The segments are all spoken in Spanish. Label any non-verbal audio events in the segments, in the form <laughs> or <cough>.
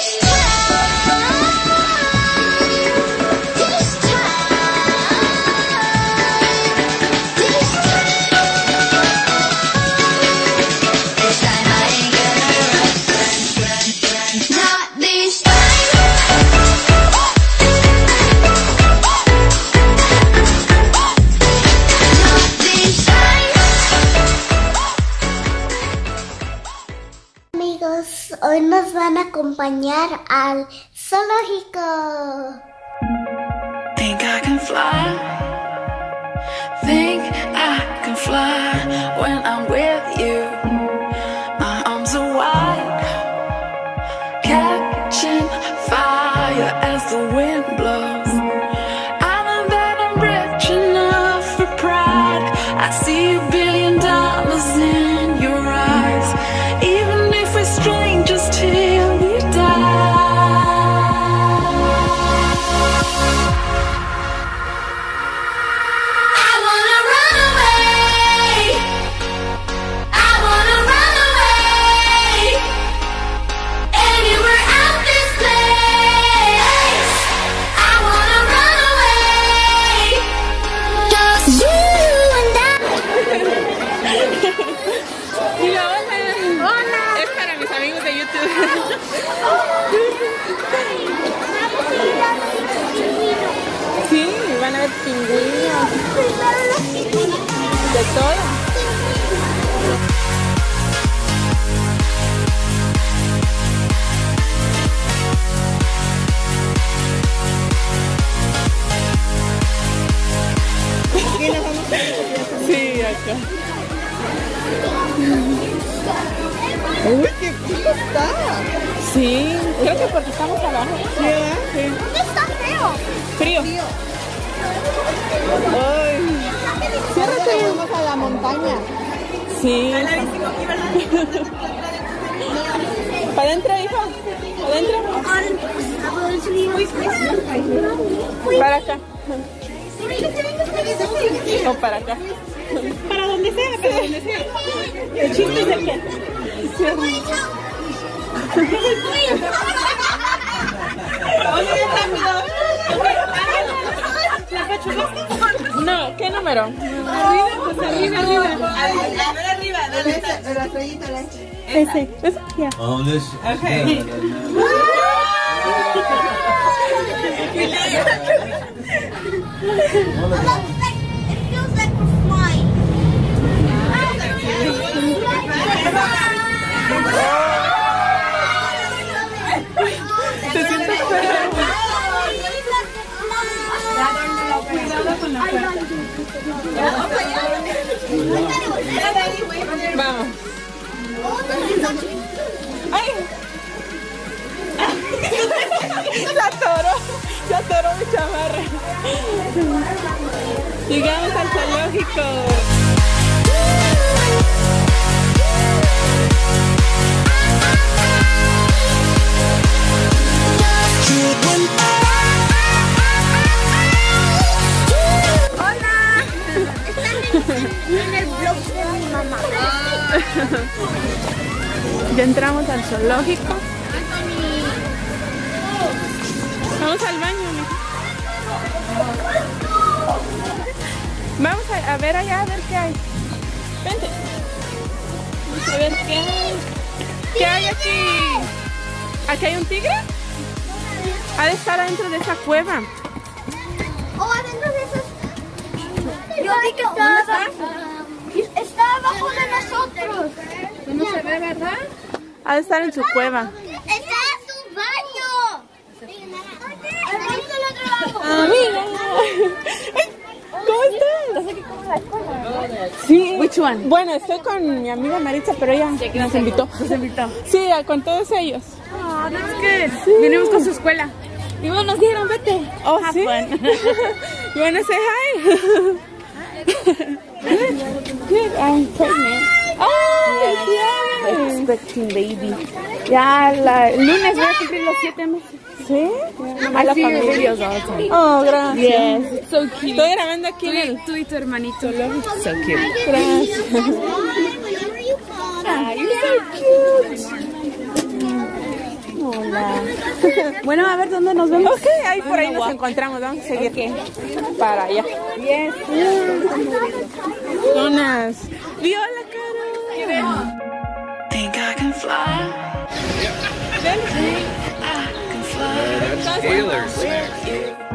Yes. Hoy nos van a acompañar al zoológico. Think I can fly. Think I can fly when I'm with you. My arms are wide, catching fire as the wind blows. Acá. Uy, qué chico está. Sí, creo que porque estamos abajo. Sí. Sí. Está feo. Frío. Ay, Ciérrate. Vamos a la montaña. sí. <laughs> ¿Para adentro, hijo? ¿Para adentro? Para acá. O para acá. Para donde sea, para donde sea. El chiste es el que. No, ¿qué número? Arriba, pues arriba, arriba. arriba, dale Pero la estrellita, la Ese. Ese. Ya. Okay. ¿Te sientes? Vamos. Atoró mi chamarra. Llegamos al zoológico. Ya entramos al zoológico. Vamos al baño. Vamos a, a ver allá, a ver qué hay. Vente. Vamos a ver qué hay. ¿Qué hay aquí? ¿Aquí hay un tigre? Ha de estar adentro de esa cueva. O adentro de esas. Yo vi que estaba. Está abajo de nosotros. No se ve, ¿verdad? Ha de estar en su cueva. Está en su baño. Amiga. ¿Cómo estás? Sí. Which one? Bueno, estoy con mi amiga Maritza, pero ella nos invitó. Nos invitó. Sí, con todos ellos. Oh, that's good. Venimos con su escuela. Y bueno, nos dijeron, vete. Oh, Have sí. fun. you wanna say hi? <laughs> Good. I'm pregnant. Oh, yeah. Expecting baby. Ya, la, el lunes voy a cumplir los siete meses. ¿Sí? A la familia. Oh, gracias. Yes, so cute. Estoy grabando aquí en el... Tú y tu hermanito. So cute. Gracias. Ah, you're so cute. Hola. Bueno, a ver dónde nos vemos. Ok, ahí por ahí nos encontramos. Vamos a seguir para allá. Yes. Viola, Caro. Think I can fly. Think I can fly.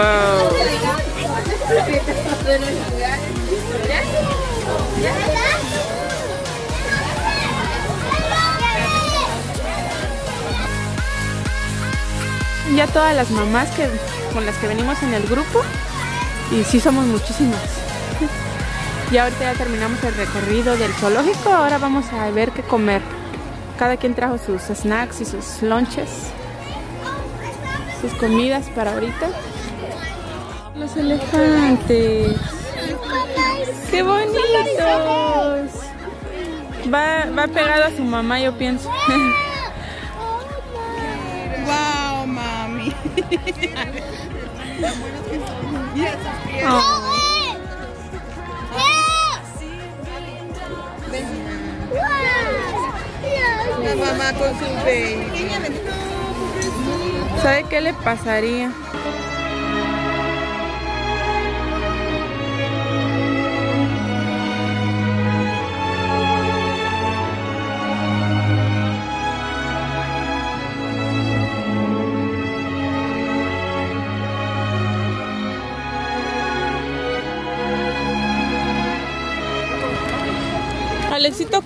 Wow. Ya todas las mamás que con las que venimos en el grupo y sí somos muchísimas. Y ahorita ya terminamos el recorrido del zoológico, ahora vamos a ver qué comer. Cada quien trajo sus snacks y sus lunches, sus comidas para ahorita. Los elefantes. ¡Qué bonitos! Va, va pegado a su mamá, yo pienso. <laughs> Wow, mami. Oh. La mamá con su baby. ¿Sabe qué le pasaría?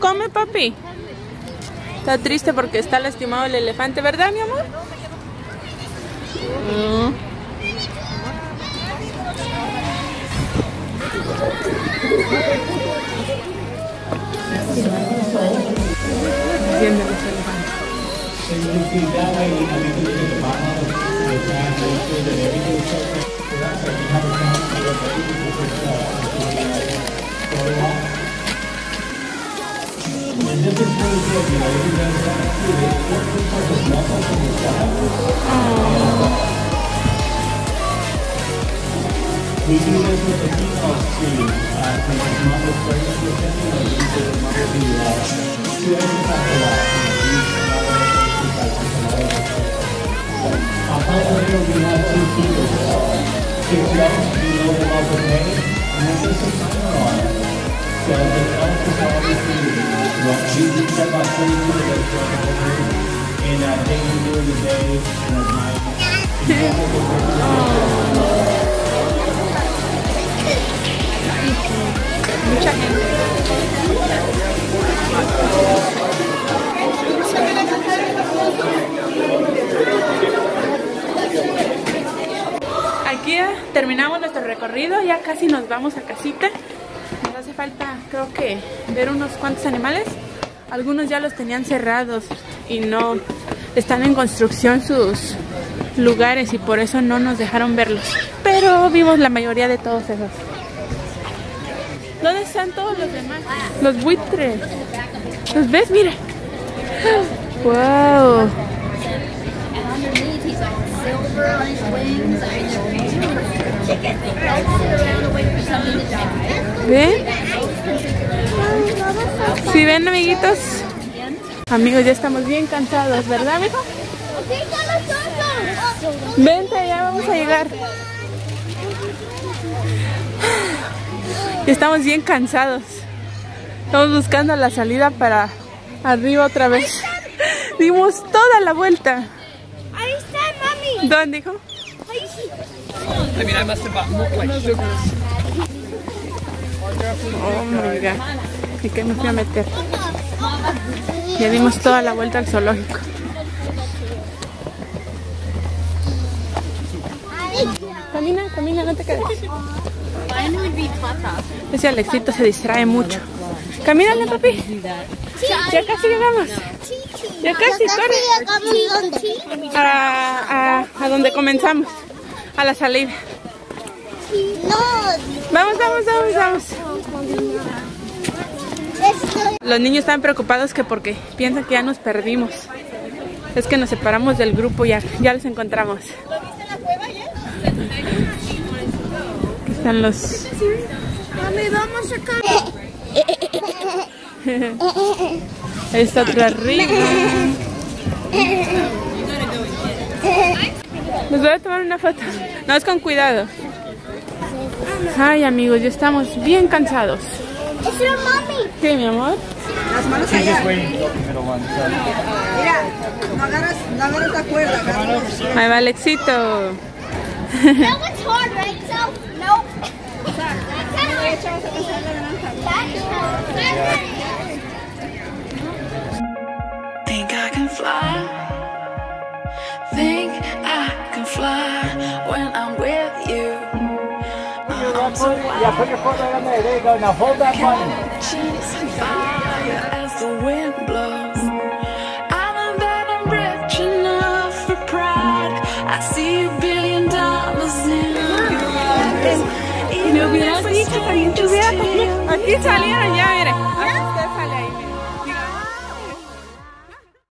Come, papi. Está triste porque está lastimado el elefante, ¿verdad, mi amor? We do this with a default tree, uh, from like model fragrance we do the model the, uh, to a lot, you know, use the model exercise with on top of here, we have two keepers, uh, six levels below the level A, and then there's a timer on it. Mucha gente. Aquí terminamos nuestro recorrido, ya casi nos vamos a casita. Falta, creo que, ver unos cuantos animales. Algunos ya los tenían cerrados y no están en construcción sus lugares y por eso no nos dejaron verlos. Pero vimos la mayoría de todos esos. ¿Dónde están todos los demás? Los buitres. ¿Los ves? Mira. Wow. ¿Ven? ¿Sí ven, amiguitos? Amigos, ya estamos bien cansados, ¿verdad, mijo? Vente, ya vamos a llegar. Ya estamos bien cansados. Estamos buscando la salida para arriba otra vez. Dimos toda la vuelta. Ahí está, mami. ¿Dónde, hijo? Ahí sí. Oh my god. ¿Y qué me fui a meter? Ya dimos toda la vuelta al zoológico. Camina, camina, no te quedes. Ese Alexito se distrae mucho. Camínale, papi. Ya casi llegamos. Ya casi, corre. A, a, a donde comenzamos. A la salida. Vamos, vamos, vamos, vamos. Los niños están preocupados que porque piensan que ya nos perdimos. Es que nos separamos del grupo ya, ya los encontramos. Aquí están los... Mami, vamos a está otro arriba. Nos voy a tomar una foto. No, es con cuidado. Ay, amigos, ya estamos bien cansados. Es la mami. ¿Qué, mi amor? Mira, no agarras, no agarras la cuerda, agarras. Ahí va Alexito. Think I can fly. Think can fly when I'm with you. I'm so Yeah, put your foot right on there. There you go. Now hold that button. chase fire as the wind blows. I know that I'm rich enough for pride. I see a billion dollars in your eyes. Even if we're strangers, Aquí salieron ya